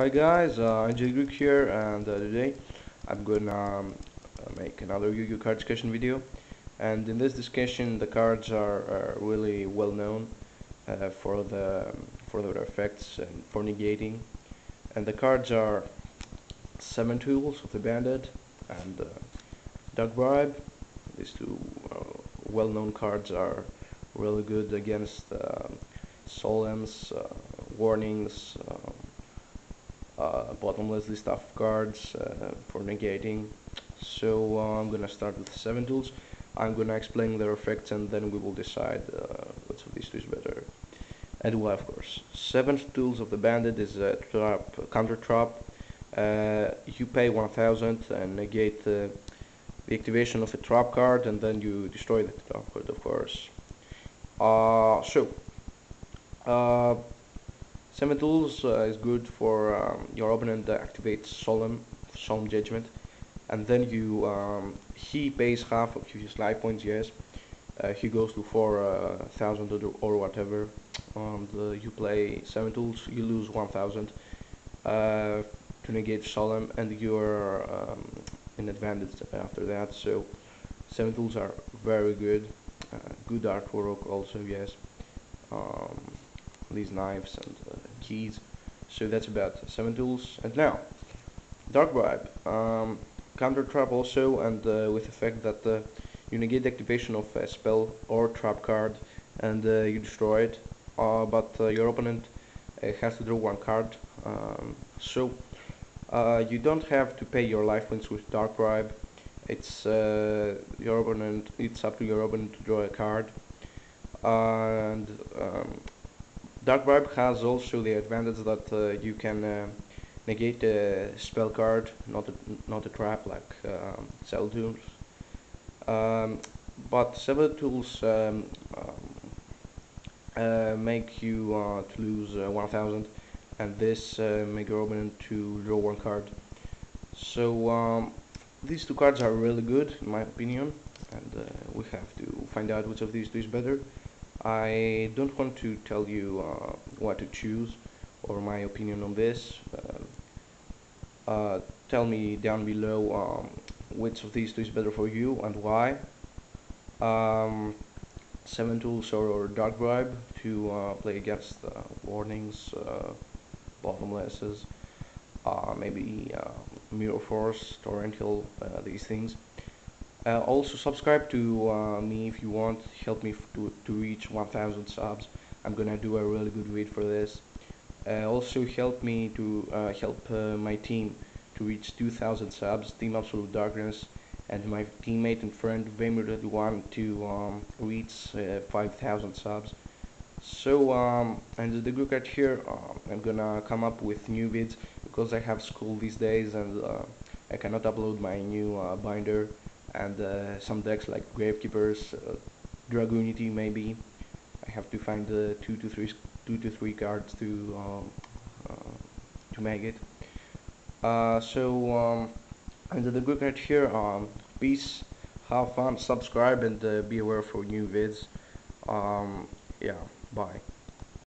Hi guys, uh, Angel Greek here and uh, today I'm gonna um, make another Yu-Gi-Oh card discussion video. And in this discussion the cards are, are really well known uh, for the for their effects and for negating. And the cards are Seven Tools of the Bandit and uh, Dark Bribe. These two uh, well-known cards are really good against uh, Solemns, Warnings, um, uh, bottomless list of cards uh, for negating. So uh, I'm gonna start with seven tools. I'm gonna explain their effects and then we will decide uh, which of these two is better. And why of course. Seventh tools of the bandit is a trap a counter trap. Uh, you pay 1000 and negate the activation of a trap card and then you destroy the trap card of course. Uh, so uh, Seven Tools uh, is good for um, your opponent that activates Solemn, Solemn Judgment, and then you um, he pays half of his life points. Yes, uh, he goes to four uh, thousand or, whatever. Uh, you play Seven Tools, you lose one thousand uh, to negate Solemn, and you're um, in advantage after that. So Seven Tools are very good. Uh, good artwork also. Yes. Um, these knives and uh, keys. So that's about seven tools. And now dark bribe um, counter trap also and uh, with the fact that uh, you negate the activation of a spell or trap card and uh, you destroy it uh, but uh, your opponent has to draw one card. Um, so you don't have to pay your life points with dark bribe it's your opponent it's up to your opponent to draw a card. And um, Dark Bribe has also the advantage that uh, you can uh, negate a spell card, not a, not a trap like um, Cell Tools. Um, but seven tools um, um uh, make you uh, to lose uh, 1000 and this uh, make your opponent to draw one card. So um, these two cards are really good in my opinion and we have to find out which of these two is better. I don't want to tell you uh, what to choose or my opinion on this. Uh, uh, tell me down below um, which of these two is better for you and why. Um, seven tools or, dark bribe to uh, play against warnings, uh, bottomlesses, maybe mirror force, torrential, these things. Uh, also subscribe to uh, me if you want. Help me to, to reach 1000 subs. I'm gonna do a really good read for this. Uh, also help me to uh, help uh, my team to reach 2000 subs. Team Absolute Darkness and my teammate and friend vamer21 to um, reach uh, 5000 subs. So um, and the group right here I'm gonna come up with new vids because I have school these days and I cannot upload my new binder and uh, some decks like Gravekeepers, uh, Dragunity maybe. I have to find the two to three two to three cards to um, uh, to make it. Uh, so um, under the good right here, um, peace, have fun, subscribe, and uh, be aware for new vids. Um, yeah, bye.